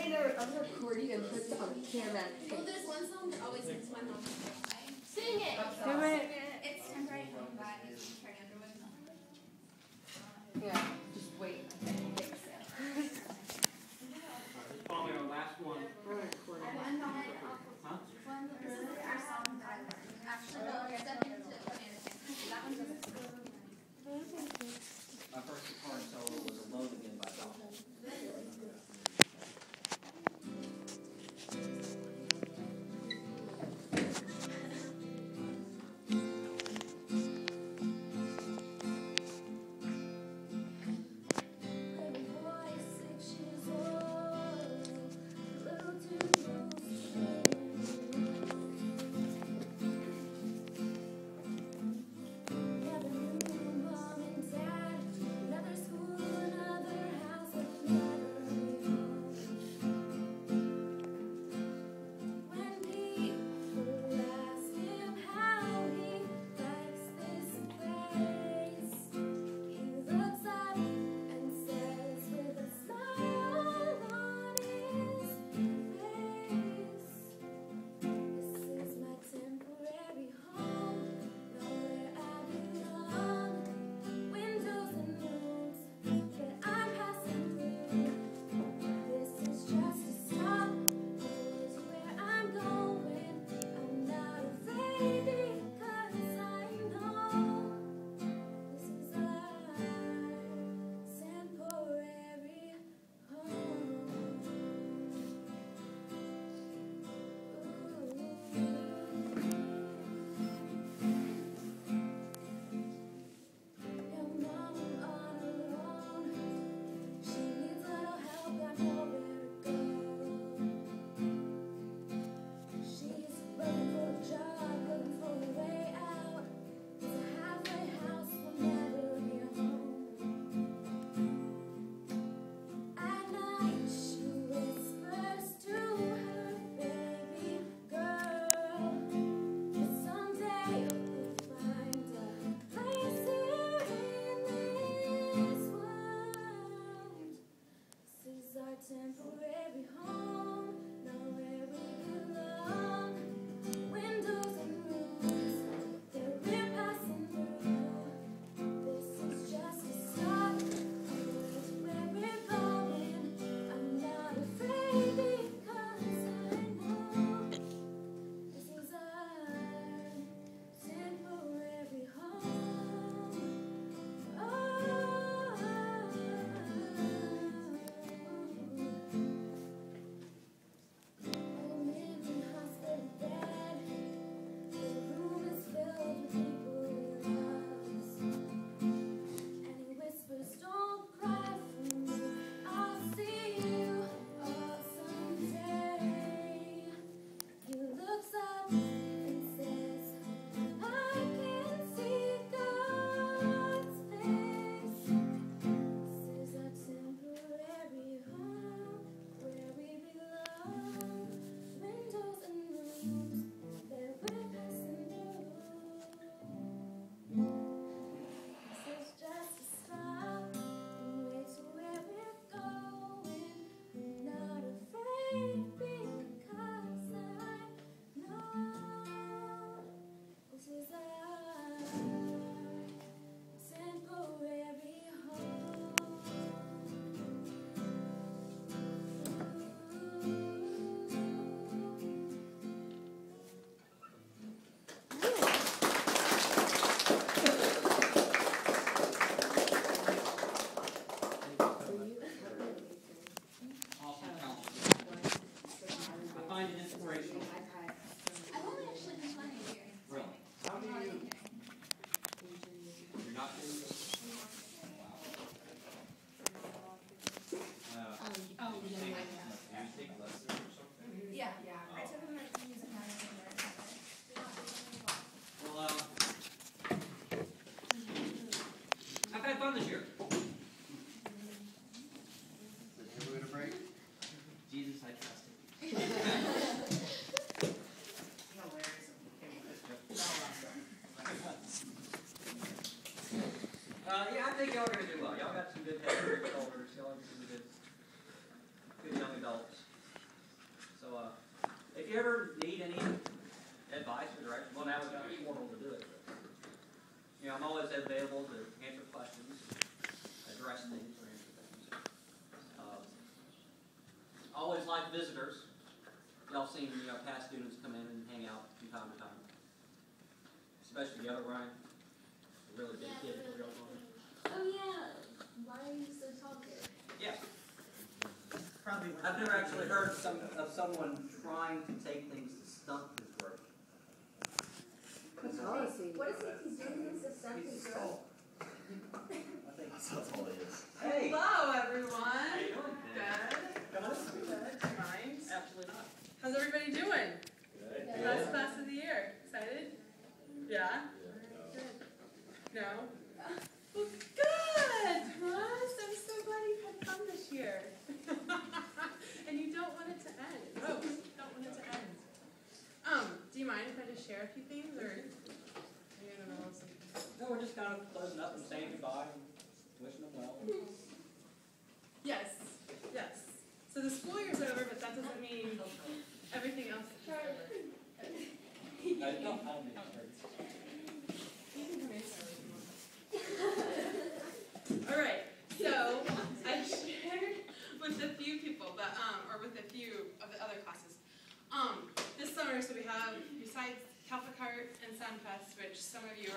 Taylor, I'm recording and put on camera. Well, there's one song that always comes my mom. Sing it! Do it. It's Temporary Home by Carrie Underwood. Yeah. Thank you. Uh, yeah, I think y'all are going to do well. Y'all got some good heads on shoulders. Y'all are some good, good young adults. So uh, if you ever need any advice or direction, well, now we've got a portal to do it. But, you know, I'm always available to answer questions, address things, or answer things. Uh, always like visitors. Y'all seen you know, past students come in and hang out from time to time, especially the other Ryan. Probably. I've never actually heard some, of someone trying to take things to stunt his growth. Policy. What is it he's doing this to stuff He's his a girl? skull. I think. That's all it is. Hey! Hello, everyone. How you doing? Good. Come on. Good. Do you mind? Absolutely not. How's everybody doing? Yeah. Last class of the year. Excited? Yeah. Good. No. Well, good, Russ. I'm so glad you had fun this year. and you don't want it to end. Oh, you don't want it to end. Um, do you mind if I just share a few things, or you don't know? No, we're just kind of closing up and saying goodbye and wishing them well. Yes. Yes. So the school year's over, but that doesn't mean everything else is over. I don't, I don't need to You can come in early if you want. All right. So I shared with a few people, but um, or with a few of the other classes. Um, this summer, so we have some of you